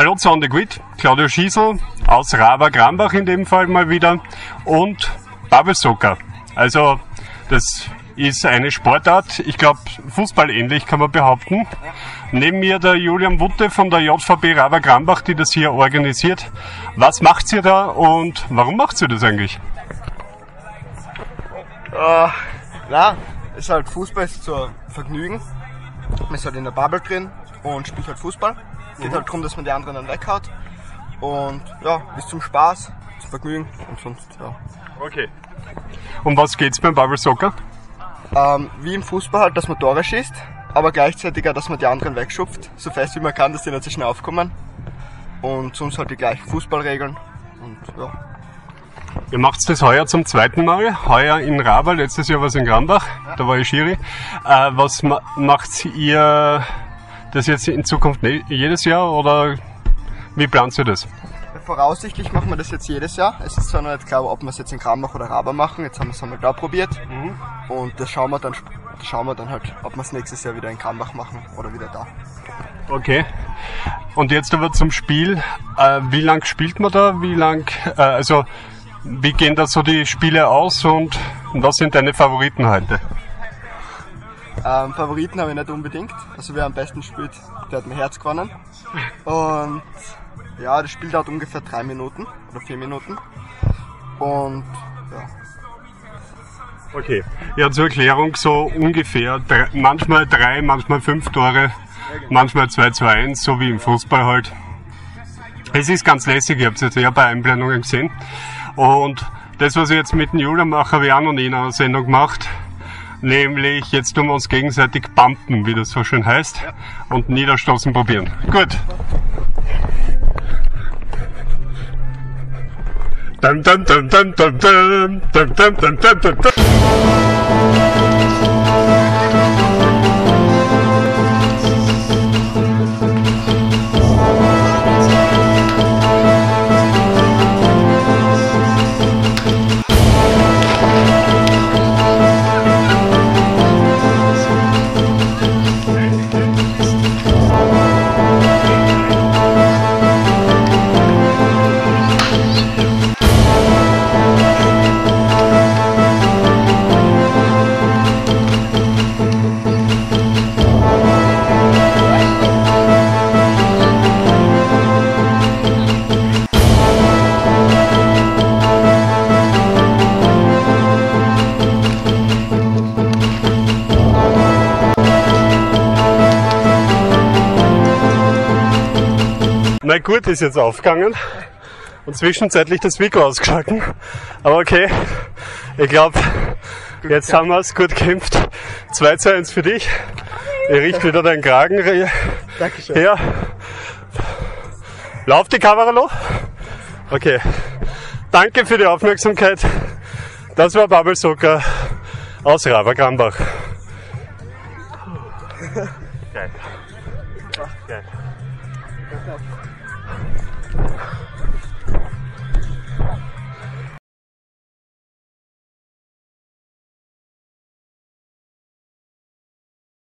Hallo zu On the Grid, Claudio Schiesel aus Rava Grambach in dem Fall mal wieder und Bubble Soccer. Also das ist eine Sportart, ich glaube Fußball ähnlich kann man behaupten. Neben mir der Julian Wutte von der JVB Rava Grambach, die das hier organisiert. Was macht ihr da und warum macht ihr das eigentlich? Äh, na, ist halt Fußball ist zur Vergnügen. Man ist halt in der Bubble drin und spielt halt Fußball. Geht halt darum, dass man die anderen dann weghaut. Und ja, ist zum Spaß, zum Vergnügen und sonst, ja. Okay. Um was geht's beim Bubble Soccer? Ähm, wie im Fußball halt, dass man Tore schießt, aber gleichzeitig auch, dass man die anderen wegschupft, so fest wie man kann, dass die nicht so schnell aufkommen. Und sonst halt die gleichen Fußballregeln. Und ja. Ihr macht das heuer zum zweiten Mal. Heuer in Rava, letztes Jahr war es in Grambach, da war ich Schiri. Äh, was ma macht ihr das jetzt in Zukunft jedes Jahr oder wie plant ihr das? Voraussichtlich machen wir das jetzt jedes Jahr. Es ist zwar noch nicht klar, ob wir es jetzt in Grambach oder Raba machen. Jetzt haben wir es einmal da probiert. Und das schauen wir dann, das schauen wir dann halt, ob wir es nächstes Jahr wieder in Grambach machen oder wieder da. Okay. Und jetzt aber zum Spiel. Äh, wie lang spielt man da? Wie lang, äh, also wie gehen da so die Spiele aus und was sind deine Favoriten heute? Ähm, Favoriten habe ich nicht unbedingt. Also wer am besten spielt, der hat mein Herz gewonnen. Und ja, das Spiel dauert ungefähr drei Minuten oder vier Minuten. Und ja, Okay. Ja, zur Erklärung so ungefähr drei, manchmal drei, manchmal fünf Tore, manchmal 2 zu 1, so wie im Fußball halt. Es ist ganz lässig, ihr habt es jetzt ja bei Einblendungen gesehen. Und das, was ich jetzt mit dem Julian mache, habe ich auch noch nie in einer Sendung gemacht. Nämlich, jetzt tun wir uns gegenseitig bumpen, wie das so schön heißt, und niederstoßen probieren. Gut. Dum, dum, dum, dum, dum, dum, dum, dum, dum, dum, dum, Na gut, ist jetzt aufgegangen und zwischenzeitlich das Mikro ausgeschalten. Aber okay, ich glaube, jetzt haben wir es gut gekämpft. 2 zu 1 für dich. Ich richte wieder deinen Kragen Dankeschön. her. Lauf die Kamera noch. Okay. Danke für die Aufmerksamkeit. Das war Bubble Soccer aus Rava Grambach. Geil. Até.